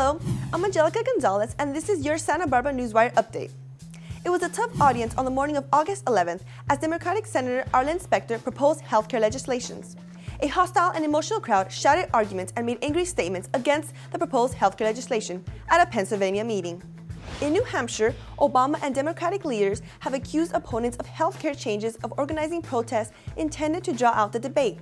Hello, I'm Angelica Gonzalez, and this is your Santa Barbara Newswire update. It was a tough audience on the morning of August 11th as Democratic Senator Arlen Specter proposed healthcare legislations. A hostile and emotional crowd shouted arguments and made angry statements against the proposed healthcare legislation at a Pennsylvania meeting. In New Hampshire, Obama and Democratic leaders have accused opponents of healthcare changes of organizing protests intended to draw out the debate.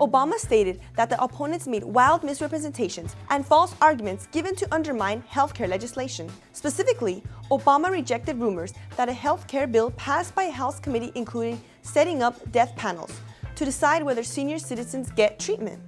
Obama stated that the opponents made wild misrepresentations and false arguments given to undermine healthcare legislation. Specifically, Obama rejected rumors that a healthcare bill passed by a House committee including setting up death panels to decide whether senior citizens get treatment.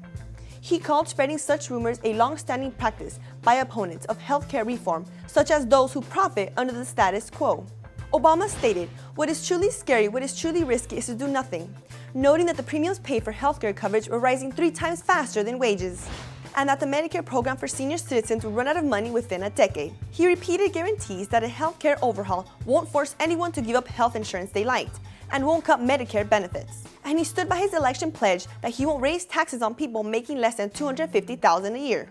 He called spreading such rumors a long-standing practice by opponents of healthcare reform, such as those who profit under the status quo. Obama stated, what is truly scary, what is truly risky is to do nothing noting that the premiums paid for healthcare coverage were rising three times faster than wages and that the Medicare program for senior citizens would run out of money within a decade. He repeated guarantees that a healthcare overhaul won't force anyone to give up health insurance they liked and won't cut Medicare benefits. And he stood by his election pledge that he won't raise taxes on people making less than $250,000 a year.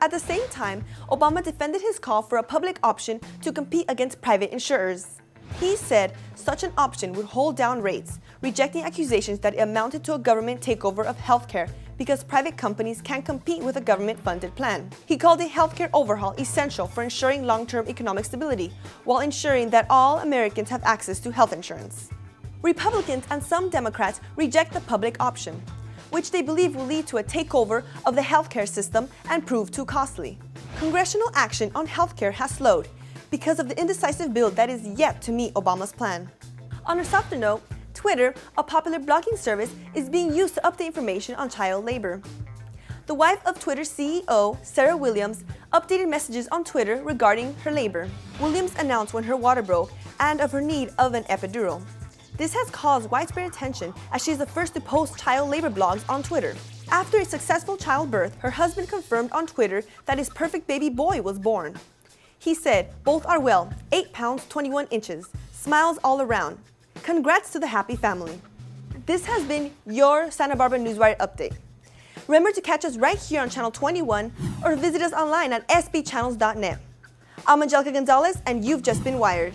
At the same time, Obama defended his call for a public option to compete against private insurers. He said such an option would hold down rates, rejecting accusations that it amounted to a government takeover of healthcare because private companies can't compete with a government-funded plan. He called a healthcare overhaul essential for ensuring long-term economic stability, while ensuring that all Americans have access to health insurance. Republicans and some Democrats reject the public option, which they believe will lead to a takeover of the healthcare system and prove too costly. Congressional action on healthcare has slowed, because of the indecisive bill that is yet to meet Obama's plan. On a softer note, Twitter, a popular blogging service, is being used to update information on child labor. The wife of Twitter CEO, Sarah Williams, updated messages on Twitter regarding her labor. Williams announced when her water broke and of her need of an epidural. This has caused widespread attention as she is the first to post child labor blogs on Twitter. After a successful childbirth, her husband confirmed on Twitter that his perfect baby boy was born. He said, both are well, 8 pounds 21 inches, smiles all around. Congrats to the happy family. This has been your Santa Barbara Newswire update. Remember to catch us right here on Channel 21 or visit us online at sbchannels.net. I'm Angelica Gonzalez and you've just been wired.